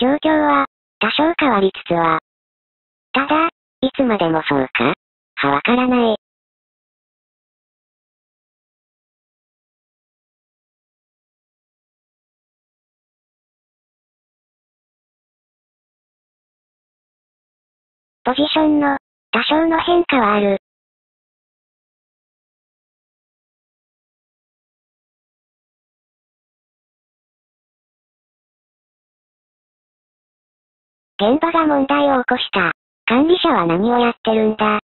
状況は、多少変わりつつは。ただ、いつまでもそうか？はわからない。ポジションの、多少の変化はある。現場が問題を起こした。管理者は何をやってるんだ？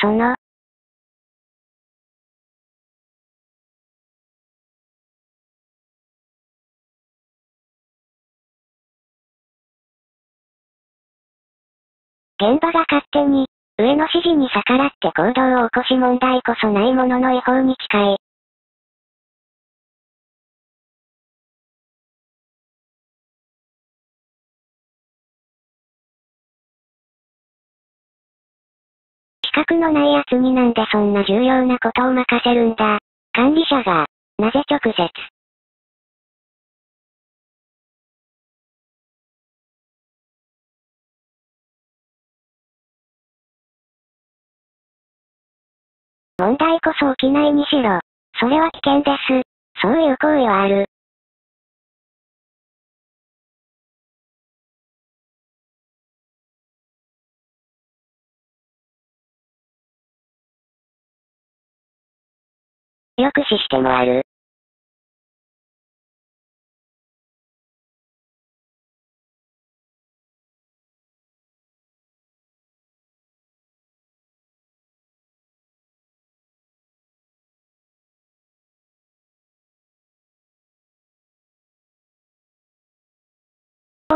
その、現場が勝手に、上の指示に逆らって行動を起こし問題こそないものの違法に近い。資格のない奴になんでそんな重要なことを任せるんだ。管理者が、なぜ直接、問題こそ起きないにしろ。それは危険です。そういう行為はある。抑止してもある。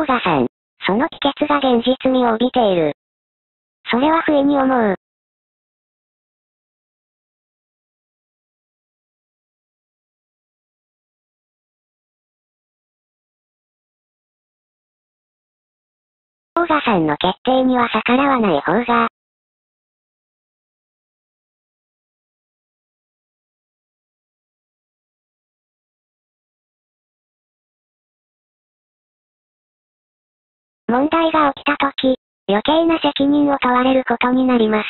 座さん。その帰結が現実味を帯びている。それは不意に思う。王座さんの決定には逆らわない方が、問題が起きたとき、余計な責任を問われることになります。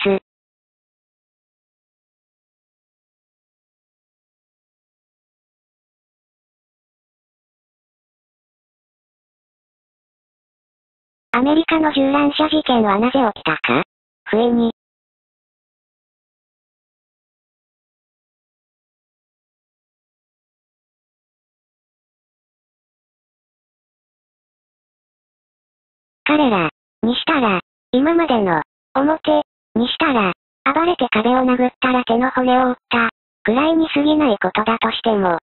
アメリカの銃乱射事件はなぜ起きたか？不意に、彼ら、にしたら、今までの、表、にしたら、暴れて壁を殴ったら手の骨を折った、くらいに過ぎないことだとしても、